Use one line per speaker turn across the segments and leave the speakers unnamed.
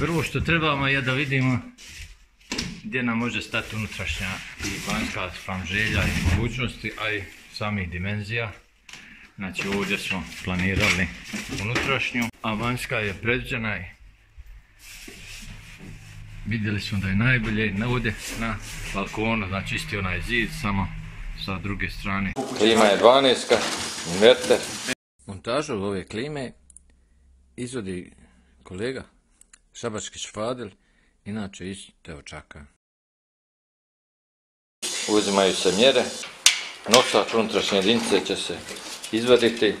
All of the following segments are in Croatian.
Prvo što trebamo je da vidimo gdje nam može stati unutrašnja i vanjska želja i mogućnosti, a i samih dimenzija. Znači ovdje smo planirali unutrašnju, a vanjska je predviđena i vidjeli smo da je najbolje ovdje na balkonu, znači isti onaj zid, samo sa druge strane. Klima je 12, inverter. Montažu ove klime izvodi kolega Šabački šfadil, inače iz Teočaka. Uzimaju se mjere, nosač unutrašnje jedinice će se izvaditi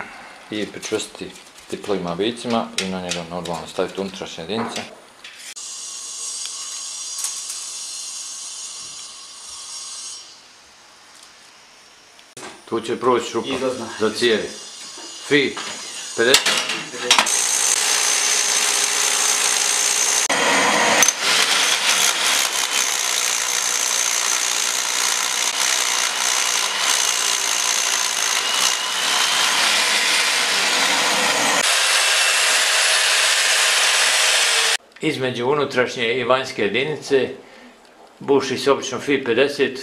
i pričvrstiti tiplovima bicima i na njega normalno staviti unutrašnje jedinice. Tu će proći šupa za cijevi. Fi, 50. Između unutrašnje i vanjske jedinice buši se obično Fi 50,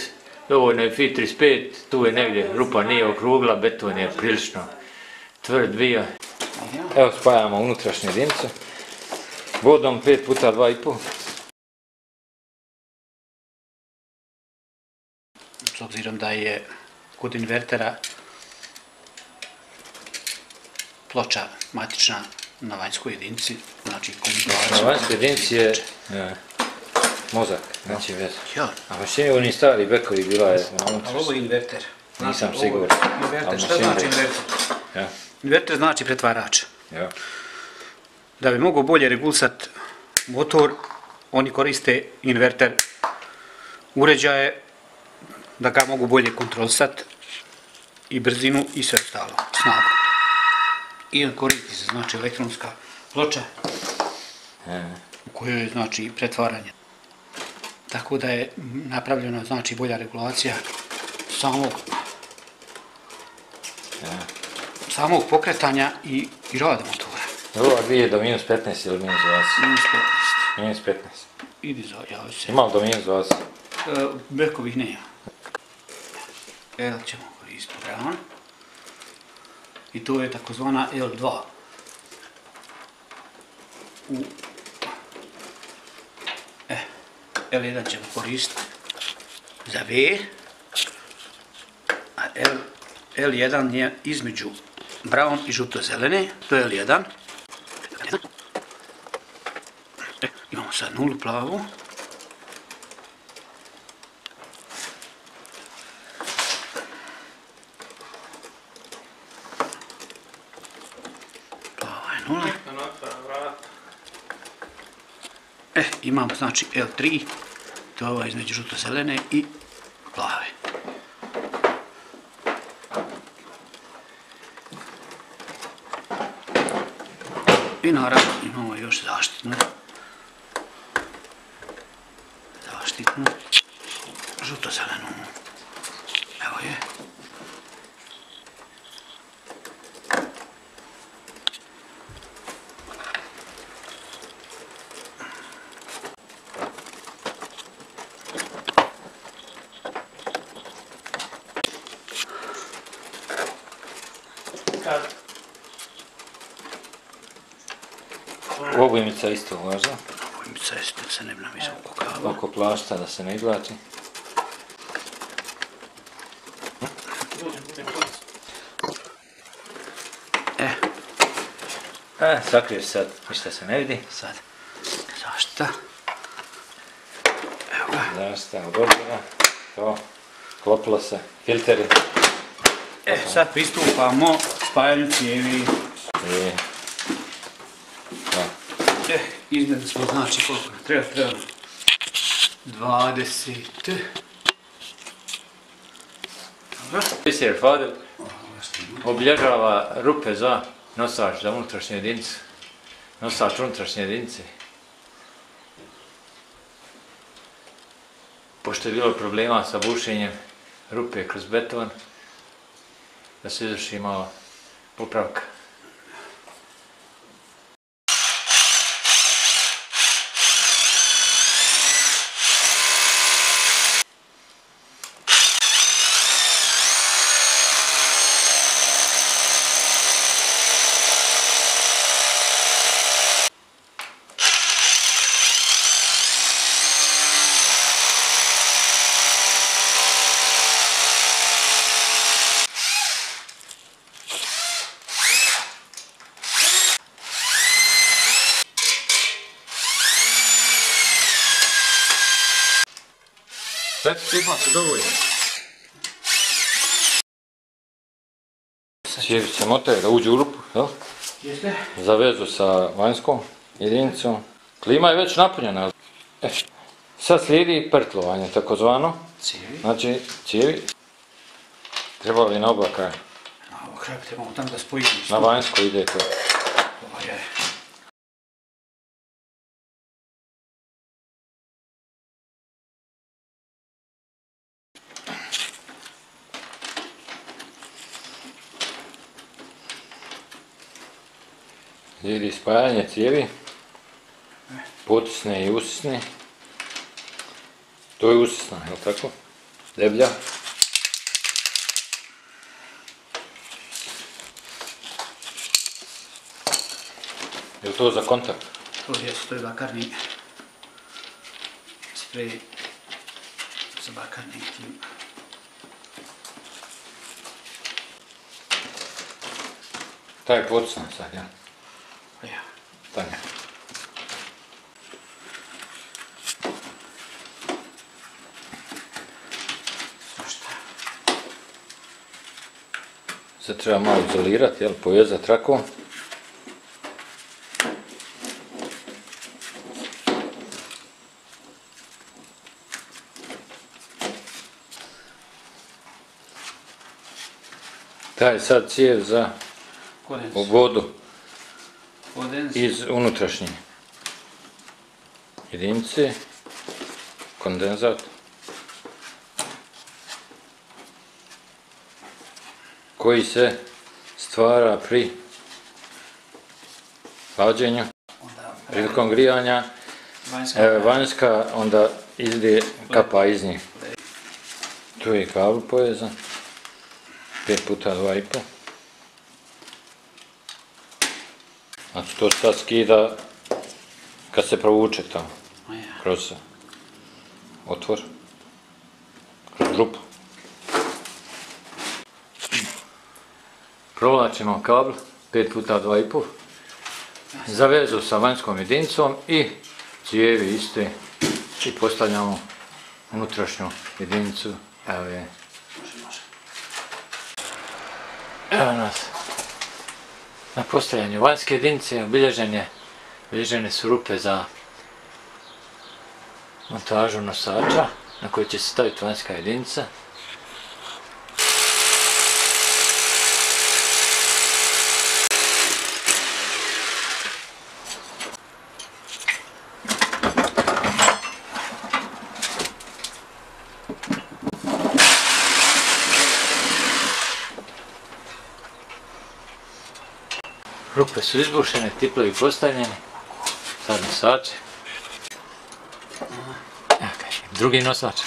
dovoljno je Fi 35, tu je negdje rupa nije okrugla, beton je prilično tvrd bio. Evo spajamo unutrašnje jedinice, vodom 5 puta 2,5.
S obzirom da je kod invertera ploča matična na vanjskoj jedinici, znači kombinacija.
Na vanjskoj jedinici je e, mozak, znači vez.
Ja,
A mašini oni stari bekovi bila je na
ali
unutrašnje.
ovo je inverter.
Nisam
je
siguran.
Inverter,
Ali
šta znači inverter?
Ja,
Inverter znači pretvarač.
ja.
Da bi mogu bolje regulisati motor, oni koriste inverter uređaje da ga mogu bolje kontrolisati i brzinu i sve ostalo, snagu. I koristi se znači elektronska ploča
E,
u kojoj je znači pretvaranje. Tako da je napravljena znači bolja regulacija samog samog pokretanja i, i rada motora.
Ova dvije do minus 15 ili minus 20?
Minus 15.
Minus 15.
Idi za, javi se.
Ima li do minus 20?
E, bekovih nema. L ćemo koristiti. I to je takozvana L2. U e, L1 ćemo koristiti za V. A L, L1 je između brown i žuto-zelene. To je L1. E, imamo sad nulu plavu. E, imamo znači L3, to je ova između žuto-zelene i plave. I naravno imamo još zaštitnu. Zaštitnu. Žuto-zelenu. Evo je.
Obojmica isto važna.
Ovim ceste se ne bi nam izvuku kabel.
Oko plašta da se ne izvlači.
E,
E, sakriješ sad, ništa se ne vidi.
sad. Zaštita. Evo ga.
Zaštita od odbora. To. Klopilo se. Filteri.
E, sad pristupamo spajanju cijevi.
I... Da.
Izmjeri smo znači koliko nam treba, treba nam 20. Dobro.
Visir Fadil obilježava rupe za nosač za unutrašnje jedinice. Nosač unutrašnje jedinice. Pošto je bilo problema sa bušenjem rupe kroz beton, da se izvrši malo popravka. Ima se dovoljno. Cijevi se motaju da uđu u rupu, jel?
Jeste?
Za vezu sa vanjskom jedinicom. Klima je već napunjena. E, sad slijedi prtlovanje, takozvano.
Cijevi.
Znači, cijevi treba li na oba kraja.
Na ovo kraj trebamo tamo da spojimo.
Na vanjsko ide to.
Ovo je.
Slijedi spajanje cijevi. Potisne i usisne. To je usisna, jel tako? Deblja. Je to za kontakt?
To je, to je bakarni sprej za bakarni tim.
Taj je potisna sad? Ja. Sad treba malo izolirati, jel? Povezati trakom. Taj je sad cijev za
Kodens.
vodu
Kodens.
iz unutrašnje jedinice, kondenzat, koji se stvara pri hlađenju, prilikom grijanja,
vanjska.
e, vanjska onda izlije kapa iz nje. Tu je kabel povezan, 5 puta 2,5. Znači to sad skida kad se provuče tamo, kroz otvor, kroz rupu. Provlačimo kabel 5 puta 2,5 za vezu sa vanjskom jedinicom i cijevi iste i postavljamo unutrašnju jedinicu. Evo je. Evo nas. Na postavljanju vanjske jedinice obilježene, obilježene su rupe za montažu nosača na koji će se staviti vanjska jedinica. Rupe su izbušene, tiplovi postavljeni. Sad nosače. Drugi nosač.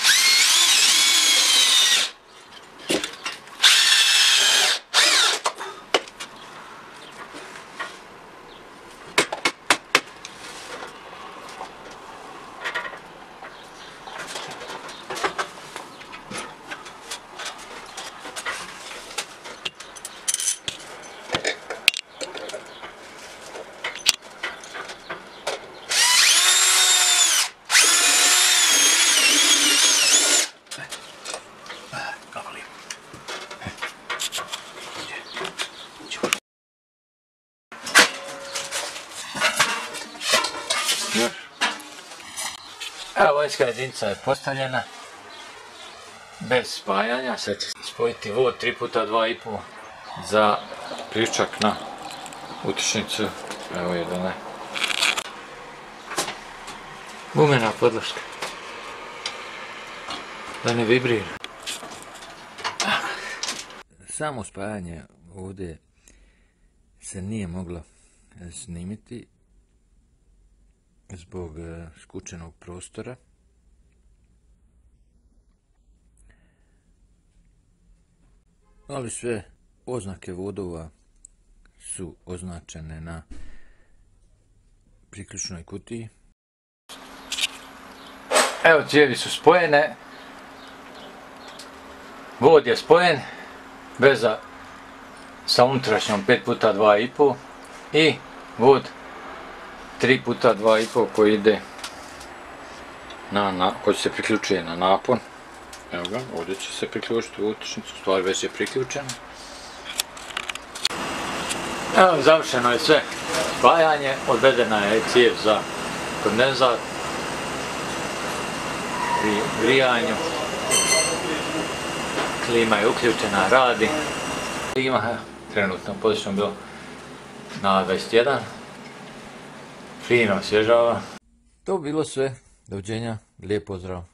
Evo vanjska jedinica je postavljena. Bez spajanja. Sad će spojiti vod 3 puta 2,5 za pričak na utičnicu. Evo je. Gumena podloška. Da ne vibrira. Samo spajanje ovdje se nije moglo snimiti zbog e, skučenog prostora. Ali sve oznake vodova su označene na priključnoj kutiji. Evo cijevi su spojene. Vod je spojen. Veza sa unutrašnjom 5 puta 2,5 i vod 3 puta 2,5 koji ide na, na, koji se priključuje na napon Evo ga, ovdje će se priključiti u utičnicu, stvar već je priključena. Evo, završeno je sve. Spajanje, odvedena je cijev za kondenzat, pri grijanju. Klima je uključena, radi. Klima, evo, trenutno pozično bilo na 21. Fino osvježava. To bi bilo sve. Doviđenja, lijep pozdrav.